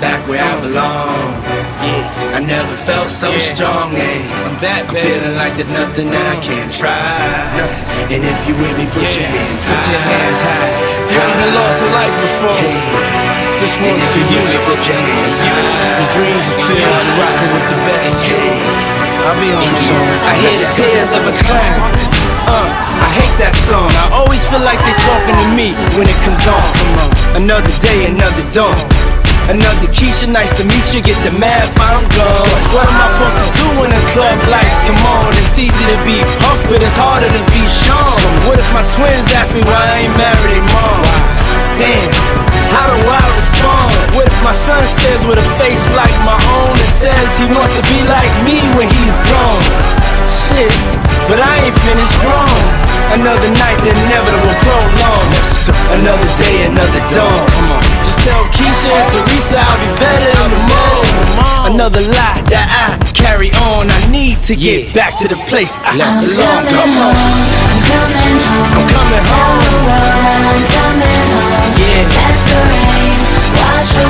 back where I belong. Yeah, I never felt so strong. Yeah, I'm back, I'm feeling like there's nothing I can't try. And if you with me, put your hands high. Put your hands high. You ever lost a life before, Hey. this one's for you. Put your hands high. Your dreams are filled, you're rocking with the best. Hey. I'll be on song. I hear the tears of a clown. Uh, I hate that song. I always feel like they're talking to me when it comes on. Come on. Another day, another dawn. Another Keisha, nice to meet you. Get the math, I'm gone. What am I supposed to do when the club lights come on? It's easy to be puff, but it's harder to be Sean. What if my twins ask me why I ain't married their mom? Damn, how do I respond? What if my son stares with a face like my own and says he wants to be like me when he's grown? Shit, but I ain't finished grown. Another night, the inevitable prolong. Another day, another dawn. Come on. Just tell Keisha and Teresa I'll be better in the morning. Another lie that I carry on. I need to get back to the place I belong. Come on. I'm coming home. I'm coming home. Tell the world I'm coming home. Yeah. Let the rain wash away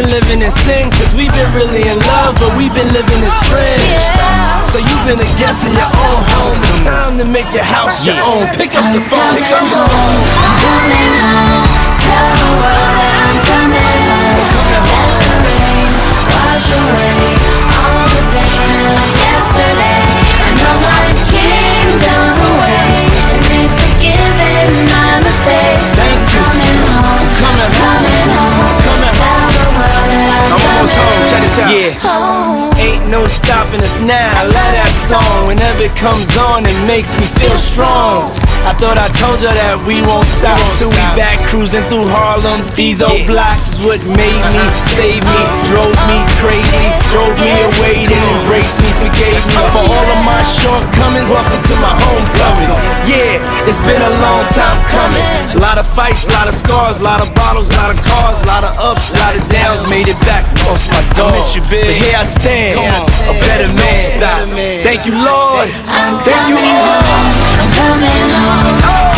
Baby, we've been living in sin, cause we've been really in love, but we've been living as friends. So you've been a guest in your own home. It's time to make your house your own. Pick up the phone, pick up the phone. I'm coming home. Tell the world home. coming Check this out. Yeah. Ain't no stopping us now. I love that song. Whenever it comes on, it makes me feel strong. I thought I told you that we won't stop till we back cruising through Harlem. These old blocks is what made me, saved me, drove me crazy, drove me away, then embraced me, forgave me for all of my shortcomings. Welcome to my homecoming. Yeah, it's been a long time coming. A lot of fights, a lot of scars, a lot of bottles, a lot of cars, a lot of ups, a lot of downs. Made it back, lost my dog. miss you, big. But here I stand, a better man. Stop. Thank you, Lord. Thank you, Lord. I'm coming home. Oh.